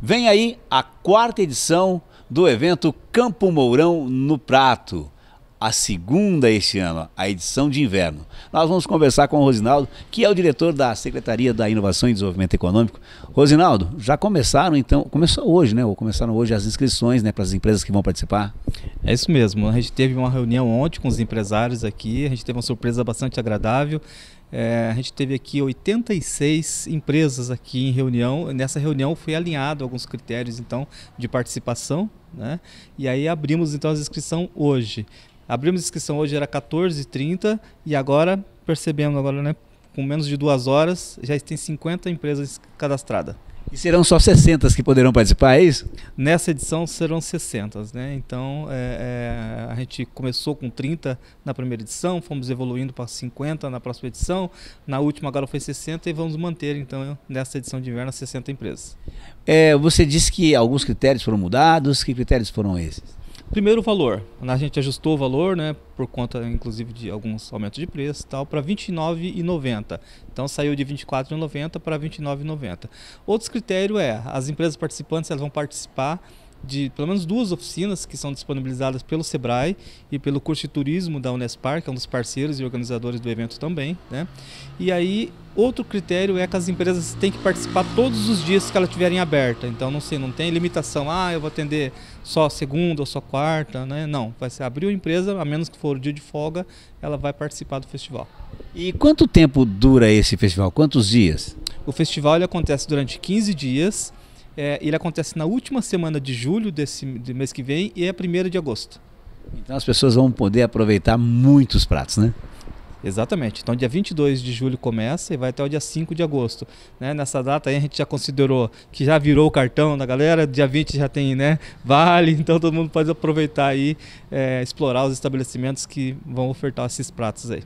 Vem aí a quarta edição do evento Campo Mourão no Prato. A segunda este ano, a edição de inverno. Nós vamos conversar com o Rosinaldo, que é o diretor da Secretaria da Inovação e Desenvolvimento Econômico. Rosinaldo, já começaram então, começou hoje, né? Ou começaram hoje as inscrições né, para as empresas que vão participar? É isso mesmo. A gente teve uma reunião ontem com os empresários aqui, a gente teve uma surpresa bastante agradável. É, a gente teve aqui 86 empresas aqui em reunião. Nessa reunião foi alinhado alguns critérios então de participação, né? E aí abrimos então as inscrições hoje. Abrimos a inscrição hoje era 14h30 e agora percebemos agora, né, com menos de duas horas já tem 50 empresas cadastradas. E serão só 60 que poderão participar, é isso? Nessa edição serão 60, né? Então é, é, a gente começou com 30 na primeira edição, fomos evoluindo para 50 na próxima edição, na última agora foi 60 e vamos manter então nessa edição de inverno 60 empresas. É, você disse que alguns critérios foram mudados, que critérios foram esses? Primeiro valor, a gente ajustou o valor, né, por conta inclusive de alguns aumentos de preço, tal, para R$ 29,90. Então saiu de R$ 24,90 para R$ 29,90. Outro critério é, as empresas participantes elas vão participar de pelo menos duas oficinas que são disponibilizadas pelo Sebrae e pelo curso de turismo da Unespar, que é um dos parceiros e organizadores do evento também. Né? E aí, outro critério é que as empresas têm que participar todos os dias que elas estiverem abertas. Então, não sei, não tem limitação, ah, eu vou atender só segunda ou só quarta, né? Não, vai ser abriu a empresa, a menos que for o dia de folga, ela vai participar do festival. E quanto tempo dura esse festival? Quantos dias? O festival ele acontece durante 15 dias é, ele acontece na última semana de julho desse do mês que vem e é 1 de agosto. Então as pessoas vão poder aproveitar muitos pratos, né? Exatamente. Então, dia 22 de julho começa e vai até o dia 5 de agosto. Né? Nessa data aí a gente já considerou que já virou o cartão da galera, dia 20 já tem né, vale, então todo mundo pode aproveitar aí, é, explorar os estabelecimentos que vão ofertar esses pratos aí.